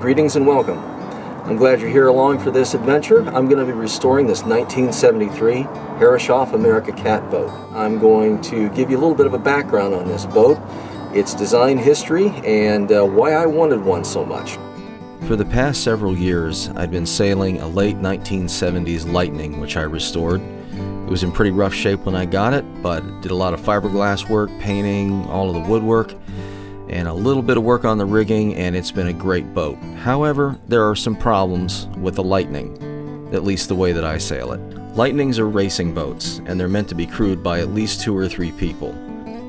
Greetings and welcome. I'm glad you're here along for this adventure. I'm going to be restoring this 1973 Herreshoff America Cat boat. I'm going to give you a little bit of a background on this boat, its design history, and uh, why I wanted one so much. For the past several years, I'd been sailing a late 1970s Lightning, which I restored. It was in pretty rough shape when I got it, but did a lot of fiberglass work, painting, all of the woodwork, and a little bit of work on the rigging, and it's been a great boat. However, there are some problems with the Lightning, at least the way that I sail it. Lightnings are racing boats, and they're meant to be crewed by at least two or three people.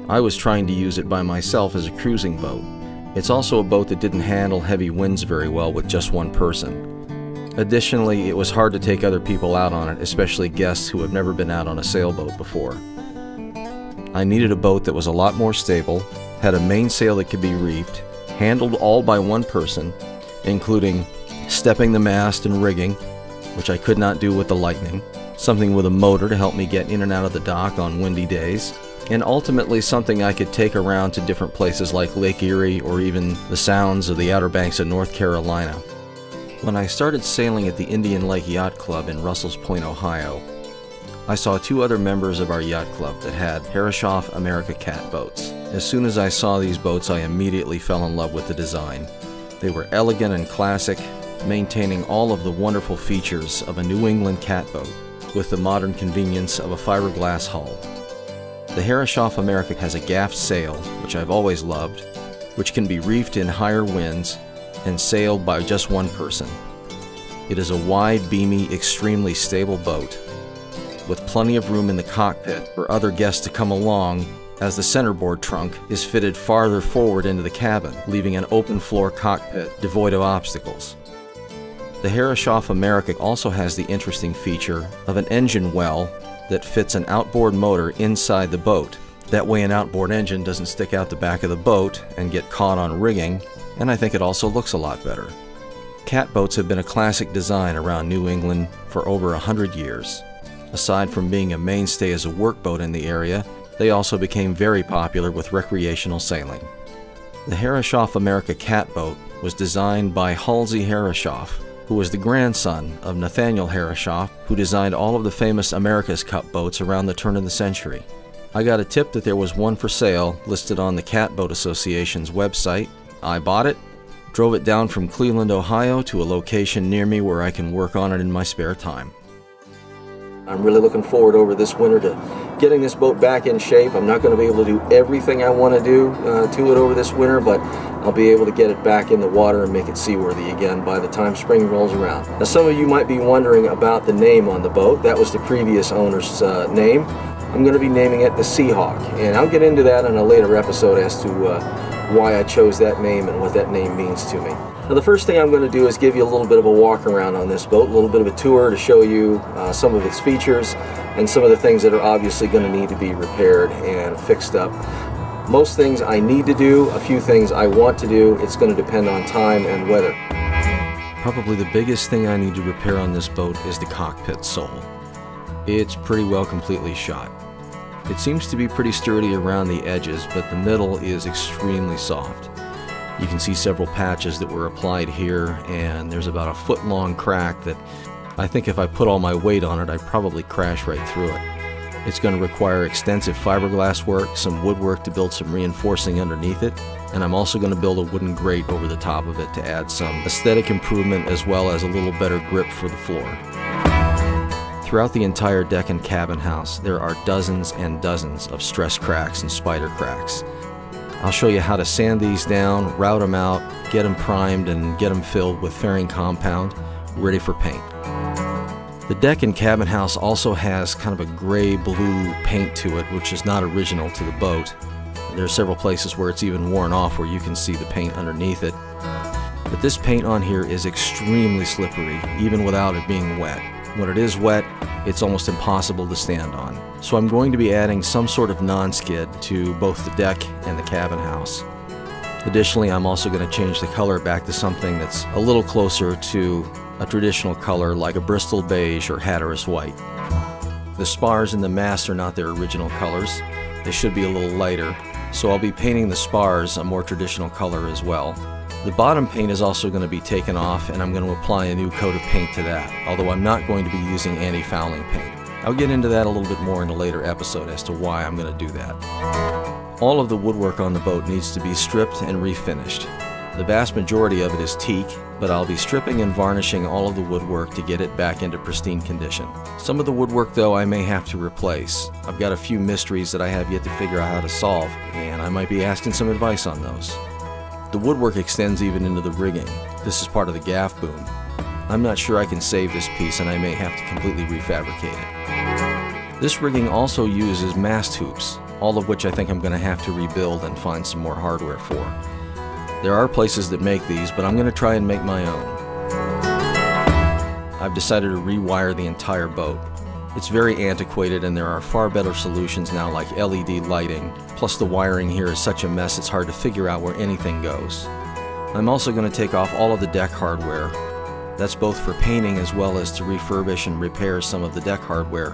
I was trying to use it by myself as a cruising boat. It's also a boat that didn't handle heavy winds very well with just one person. Additionally, it was hard to take other people out on it, especially guests who have never been out on a sailboat before. I needed a boat that was a lot more stable, had a mainsail that could be reefed, handled all by one person, including stepping the mast and rigging, which I could not do with the Lightning, something with a motor to help me get in and out of the dock on windy days, and ultimately something I could take around to different places like Lake Erie or even the sounds of the Outer Banks of North Carolina. When I started sailing at the Indian Lake Yacht Club in Russells Point, Ohio, I saw two other members of our yacht club that had Herreshoff America Cat boats. As soon as I saw these boats, I immediately fell in love with the design. They were elegant and classic, maintaining all of the wonderful features of a New England catboat with the modern convenience of a fiberglass hull. The Herreshoff America has a gaff sail, which I've always loved, which can be reefed in higher winds and sailed by just one person. It is a wide, beamy, extremely stable boat with plenty of room in the cockpit for other guests to come along as the centerboard trunk is fitted farther forward into the cabin, leaving an open floor cockpit devoid of obstacles. The Herreshoff America also has the interesting feature of an engine well that fits an outboard motor inside the boat. That way an outboard engine doesn't stick out the back of the boat and get caught on rigging, and I think it also looks a lot better. Catboats have been a classic design around New England for over a hundred years. Aside from being a mainstay as a workboat in the area, they also became very popular with recreational sailing. The Herreshoff America catboat was designed by Halsey Herreshoff, who was the grandson of Nathaniel Herreshoff, who designed all of the famous America's Cup boats around the turn of the century. I got a tip that there was one for sale listed on the Catboat Association's website. I bought it, drove it down from Cleveland, Ohio to a location near me where I can work on it in my spare time. I'm really looking forward over this winter to getting this boat back in shape. I'm not going to be able to do everything I want to do uh, to it over this winter, but I'll be able to get it back in the water and make it seaworthy again by the time spring rolls around. Now some of you might be wondering about the name on the boat. That was the previous owner's uh, name. I'm going to be naming it the Seahawk, and I'll get into that in a later episode as to uh, why I chose that name and what that name means to me. Now the first thing I'm going to do is give you a little bit of a walk around on this boat, a little bit of a tour to show you uh, some of its features and some of the things that are obviously going to need to be repaired and fixed up. Most things I need to do, a few things I want to do, it's going to depend on time and weather. Probably the biggest thing I need to repair on this boat is the cockpit sole. It's pretty well completely shot. It seems to be pretty sturdy around the edges, but the middle is extremely soft. You can see several patches that were applied here, and there's about a foot long crack that I think if I put all my weight on it, I'd probably crash right through it. It's going to require extensive fiberglass work, some woodwork to build some reinforcing underneath it, and I'm also going to build a wooden grate over the top of it to add some aesthetic improvement as well as a little better grip for the floor. Throughout the entire deck and cabin house, there are dozens and dozens of stress cracks and spider cracks. I'll show you how to sand these down, route them out, get them primed, and get them filled with fairing compound, ready for paint. The deck and cabin house also has kind of a gray-blue paint to it, which is not original to the boat. There are several places where it's even worn off where you can see the paint underneath it. But this paint on here is extremely slippery, even without it being wet. When it is wet, it's almost impossible to stand on. So I'm going to be adding some sort of non-skid to both the deck and the cabin house. Additionally, I'm also going to change the color back to something that's a little closer to a traditional color like a Bristol beige or Hatteras white. The spars and the mast are not their original colors. They should be a little lighter, so I'll be painting the spars a more traditional color as well. The bottom paint is also going to be taken off and I'm going to apply a new coat of paint to that, although I'm not going to be using anti-fouling paint. I'll get into that a little bit more in a later episode as to why I'm going to do that. All of the woodwork on the boat needs to be stripped and refinished. The vast majority of it is teak, but I'll be stripping and varnishing all of the woodwork to get it back into pristine condition. Some of the woodwork though I may have to replace. I've got a few mysteries that I have yet to figure out how to solve, and I might be asking some advice on those. The woodwork extends even into the rigging. This is part of the gaff boom. I'm not sure I can save this piece and I may have to completely refabricate it. This rigging also uses mast hoops, all of which I think I'm going to have to rebuild and find some more hardware for. There are places that make these, but I'm going to try and make my own. I've decided to rewire the entire boat. It's very antiquated and there are far better solutions now like LED lighting, plus the wiring here is such a mess it's hard to figure out where anything goes. I'm also going to take off all of the deck hardware. That's both for painting as well as to refurbish and repair some of the deck hardware.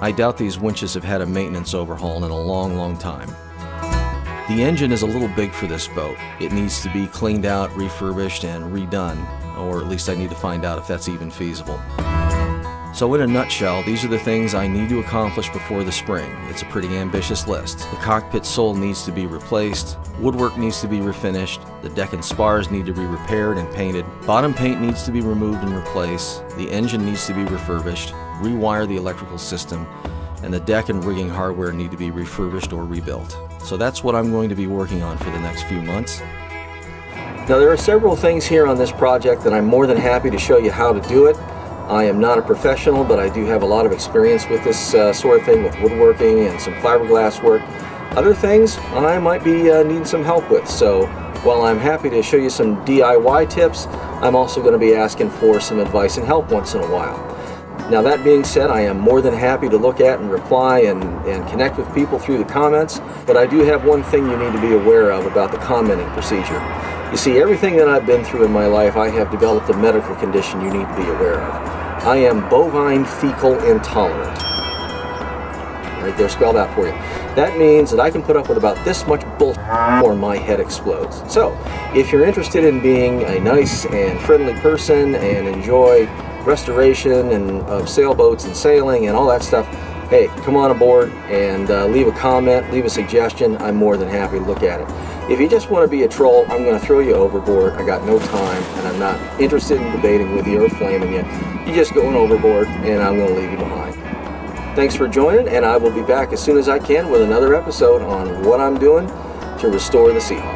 I doubt these winches have had a maintenance overhaul in a long, long time. The engine is a little big for this boat. It needs to be cleaned out, refurbished, and redone, or at least I need to find out if that's even feasible. So in a nutshell, these are the things I need to accomplish before the spring. It's a pretty ambitious list. The cockpit sole needs to be replaced, woodwork needs to be refinished, the deck and spars need to be repaired and painted, bottom paint needs to be removed and replaced, the engine needs to be refurbished, rewire the electrical system, and the deck and rigging hardware need to be refurbished or rebuilt. So that's what I'm going to be working on for the next few months. Now there are several things here on this project that I'm more than happy to show you how to do it. I am not a professional, but I do have a lot of experience with this uh, sort of thing, with woodworking and some fiberglass work. Other things I might be uh, needing some help with, so while I'm happy to show you some DIY tips, I'm also going to be asking for some advice and help once in a while. Now that being said, I am more than happy to look at and reply and, and connect with people through the comments, but I do have one thing you need to be aware of about the commenting procedure. You see, everything that I've been through in my life, I have developed a medical condition you need to be aware of. I am bovine fecal intolerant. Right there, spelled out for you. That means that I can put up with about this much bullshit or my head explodes. So, if you're interested in being a nice and friendly person and enjoy restoration and of sailboats and sailing and all that stuff, hey, come on aboard and uh, leave a comment, leave a suggestion. I'm more than happy to look at it. If you just want to be a troll, I'm going to throw you overboard. I got no time, and I'm not interested in debating with you or flaming you. You're just going overboard, and I'm going to leave you behind. Thanks for joining, and I will be back as soon as I can with another episode on what I'm doing to restore the Seahawk.